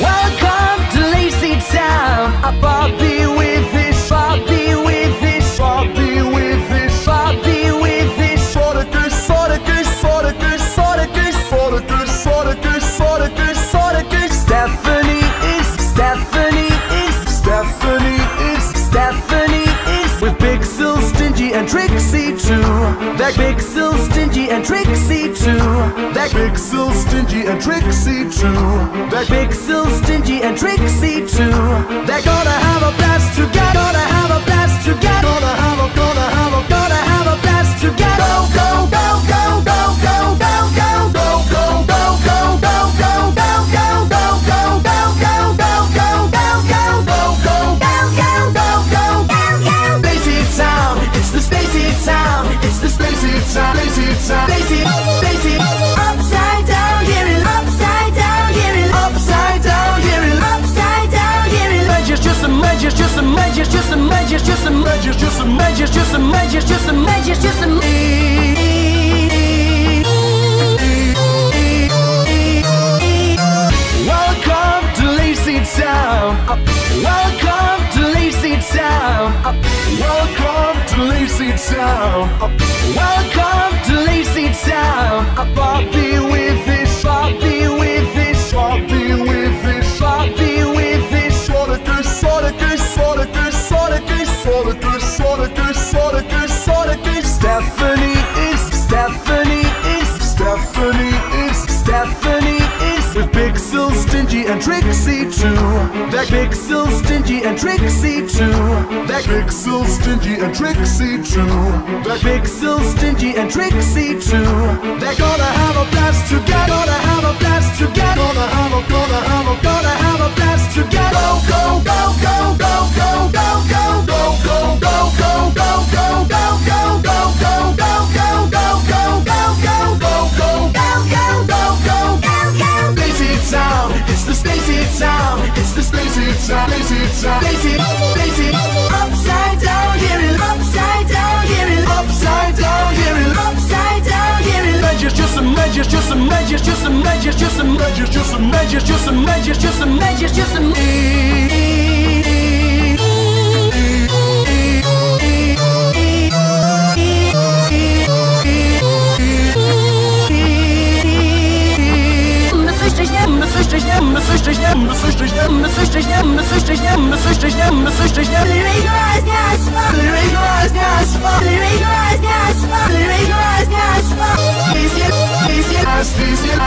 Welcome to Lazy Town. With with with with. Stephanie is Stephanie is Stephanie is Stephanie is with pixels, and tricks. That Pixel, Stingy, and Trixie too. That Pixel, Stingy, and Trixie too. That Pixel, Stingy, and Trixie too. They're gonna have a blast together. Just some magic, just some magic, just some magic, just some magic, just to Lazy Town. Welcome to Lazy Town. Welcome to Lazy Town. And too. That Pixel, Stingy, and Trixie too. That Pixel, Stingy, and Trixie too. That Pixel, Stingy, and Trixie too. They're gonna have a blast together. Gonna have a blast together. Gonna have a, gonna have a, gonna have a blast together. Go, go, go, go, go, go, go, go, go, go, go, go, upside, place it upside, place it, place it upside down, here it upside down, here it upside down, here it upside down, here it measures, just some measures, just some measures, just some measures, just some measures, just some measures, just some measures, just some measures, just some measures.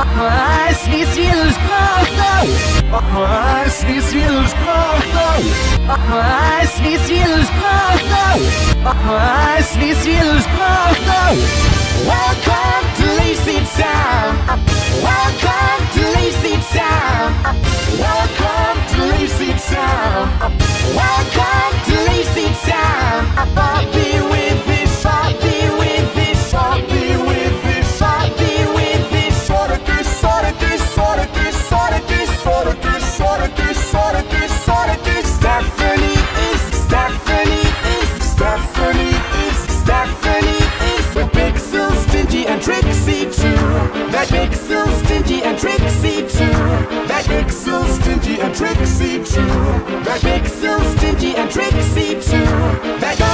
Eyes these wheels go Eyes these wheels go Eyes these wheels go Eyes these wheels go Welcome to Lazy Town. Welcome to Lazy Town. Trixie too. That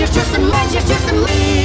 będziesz just a ciosem.